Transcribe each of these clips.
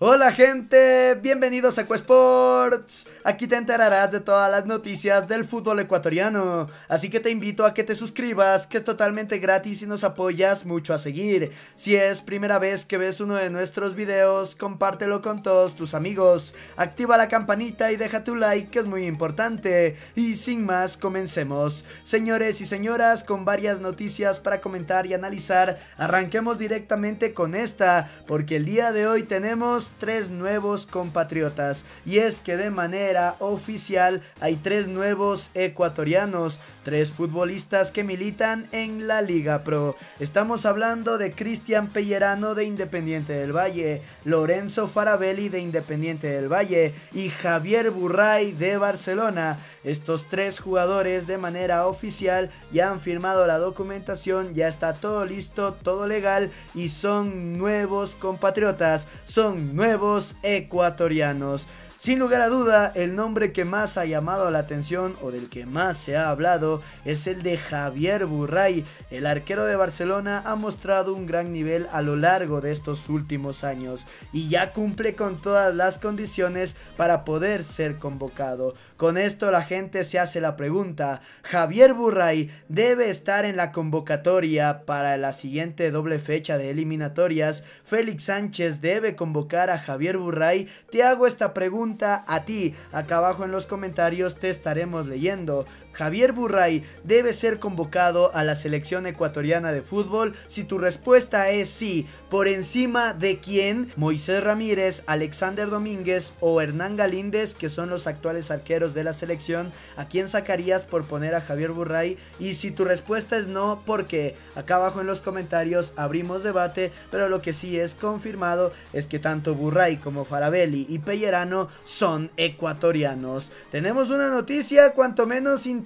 Hola gente, bienvenidos a Quesports. Aquí te enterarás de todas las noticias del fútbol ecuatoriano. Así que te invito a que te suscribas, que es totalmente gratis y nos apoyas mucho a seguir. Si es primera vez que ves uno de nuestros videos, compártelo con todos tus amigos. Activa la campanita y deja tu like, que es muy importante. Y sin más, comencemos. Señores y señoras, con varias noticias para comentar y analizar, arranquemos directamente con esta, porque el día de hoy tenemos tres nuevos compatriotas y es que de manera oficial hay tres nuevos ecuatorianos, tres futbolistas que militan en la Liga Pro. Estamos hablando de Cristian Pellerano de Independiente del Valle, Lorenzo Farabelli de Independiente del Valle y Javier Burray de Barcelona. Estos tres jugadores de manera oficial ya han firmado la documentación, ya está todo listo, todo legal y son nuevos compatriotas, son nuevos ecuatorianos. Sin lugar a duda, el nombre que más ha llamado la atención o del que más se ha hablado es el de Javier Burray. El arquero de Barcelona ha mostrado un gran nivel a lo largo de estos últimos años y ya cumple con todas las condiciones para poder ser convocado. Con esto la gente se hace la pregunta, ¿Javier Burray debe estar en la convocatoria para la siguiente doble fecha de eliminatorias? ¿Félix Sánchez debe convocar a Javier Burray? Te hago esta pregunta a ti. Acá abajo en los comentarios te estaremos leyendo. Javier Burray debe ser convocado a la selección ecuatoriana de fútbol. Si tu respuesta es sí, por encima de quién, Moisés Ramírez, Alexander Domínguez o Hernán Galíndez, que son los actuales arqueros de la selección, ¿a quién sacarías por poner a Javier Burray? Y si tu respuesta es no, porque acá abajo en los comentarios abrimos debate, pero lo que sí es confirmado es que tanto Burray como Farabelli y Pellerano son ecuatorianos. Tenemos una noticia cuanto menos interesante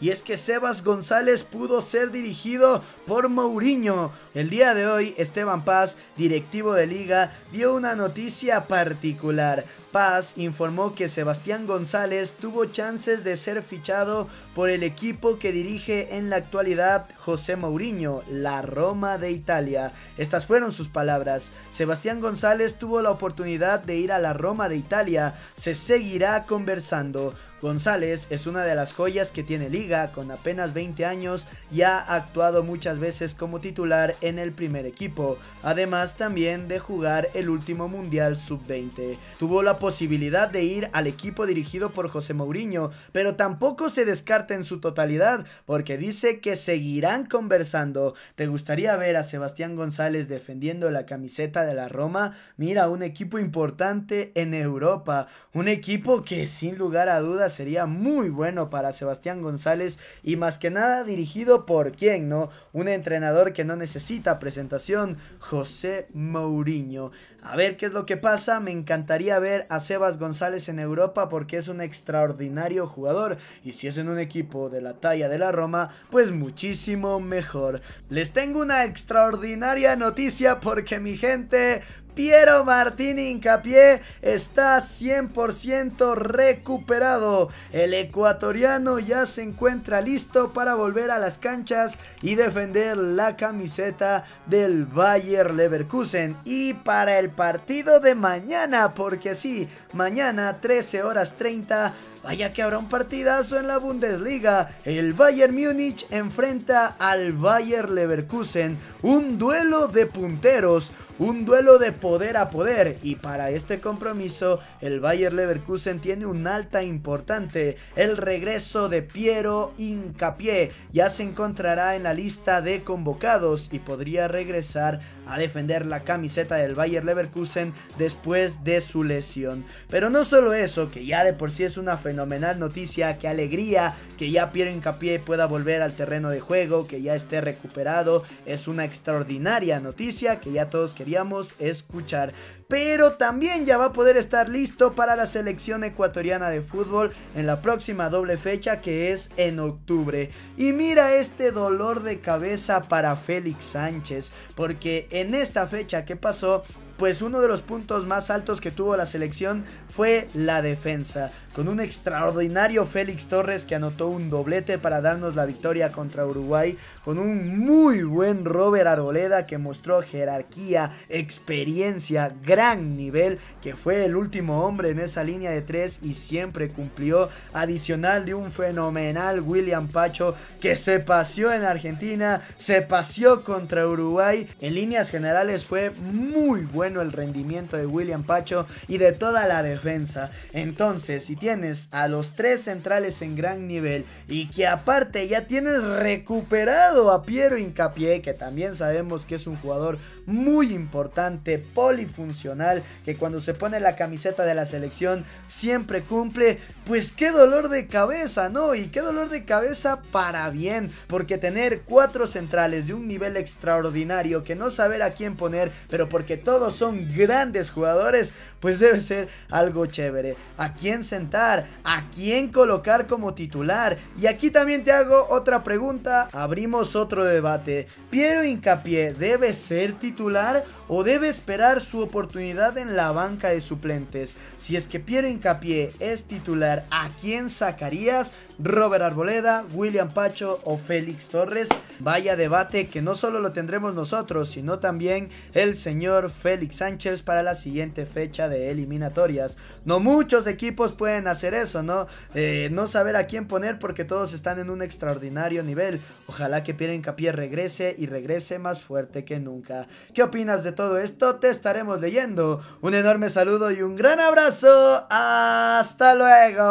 y es que Sebas González pudo ser dirigido por Mourinho. El día de hoy Esteban Paz, directivo de liga, dio una noticia particular. Paz informó que Sebastián González tuvo chances de ser fichado por el equipo que dirige en la actualidad José Mourinho, la Roma de Italia. Estas fueron sus palabras. Sebastián González tuvo la oportunidad de ir a la Roma de Italia. Se seguirá conversando. González es una de las joyas que tiene liga, con apenas 20 años y ha actuado muchas veces como titular en el primer equipo, además también de jugar el último Mundial Sub-20. Tuvo la posibilidad de ir al equipo dirigido por José Mourinho, pero tampoco se descarta en su totalidad, porque dice que seguirán conversando. ¿Te gustaría ver a Sebastián González defendiendo la camiseta de la Roma? Mira, un equipo importante en Europa, un equipo que sin lugar a dudas sería muy bueno para Sebastián González y más que nada dirigido por quién, ¿no? Un entrenador que no necesita presentación, José Mourinho. A ver qué es lo que pasa, me encantaría ver a Sebas González en Europa porque es un extraordinario jugador y si es en un equipo de la talla de la Roma, pues muchísimo mejor. Les tengo una extraordinaria noticia porque mi gente, Piero Martín Incapié está 100% recuperado. El ecuatoriano ya se encuentra listo para volver a las canchas y defender la camiseta del Bayer Leverkusen. Y para el partido de mañana, porque sí, mañana 13 horas 30 Vaya que habrá un partidazo en la Bundesliga. El Bayern Múnich enfrenta al Bayer Leverkusen. Un duelo de punteros. Un duelo de poder a poder. Y para este compromiso, el Bayer Leverkusen tiene un alta importante. El regreso de Piero Incapié. Ya se encontrará en la lista de convocados. Y podría regresar a defender la camiseta del Bayer Leverkusen después de su lesión. Pero no solo eso, que ya de por sí es una fenomenal noticia, qué alegría que ya Piero Incapié pueda volver al terreno de juego, que ya esté recuperado, es una extraordinaria noticia que ya todos queríamos escuchar. Pero también ya va a poder estar listo para la selección ecuatoriana de fútbol en la próxima doble fecha que es en octubre. Y mira este dolor de cabeza para Félix Sánchez, porque en esta fecha que pasó pues uno de los puntos más altos que tuvo la selección fue la defensa, con un extraordinario Félix Torres que anotó un doblete para darnos la victoria contra Uruguay, con un muy buen Robert Arboleda que mostró jerarquía, experiencia, gran nivel, que fue el último hombre en esa línea de tres y siempre cumplió, adicional de un fenomenal William Pacho que se paseó en Argentina, se paseó contra Uruguay, en líneas generales fue muy bueno el rendimiento de William Pacho y de toda la defensa. Entonces, si tienes a los tres centrales en gran nivel y que aparte ya tienes recuperado a Piero Incapié, que también sabemos que es un jugador muy importante, polifuncional, que cuando se pone la camiseta de la selección siempre cumple, pues qué dolor de cabeza, ¿no? Y qué dolor de cabeza para bien, porque tener cuatro centrales de un nivel extraordinario que no saber a quién poner, pero porque todos son grandes jugadores, pues debe ser algo chévere. ¿A quién sentar? ¿A quién colocar como titular? Y aquí también te hago otra pregunta, abrimos otro debate. ¿Piero Incapié debe ser titular o debe esperar su oportunidad en la banca de suplentes? Si es que Piero Incapié es titular, ¿a quién sacarías? ¿Robert Arboleda, William Pacho o Félix Torres? Vaya debate que no solo lo tendremos nosotros, sino también el señor Félix Sánchez para la siguiente fecha de eliminatorias. No muchos equipos pueden hacer eso, ¿no? Eh, no saber a quién poner porque todos están en un extraordinario nivel. Ojalá que Pierre Incapié regrese y regrese más fuerte que nunca. ¿Qué opinas de todo esto? Te estaremos leyendo. Un enorme saludo y un gran abrazo. Hasta luego.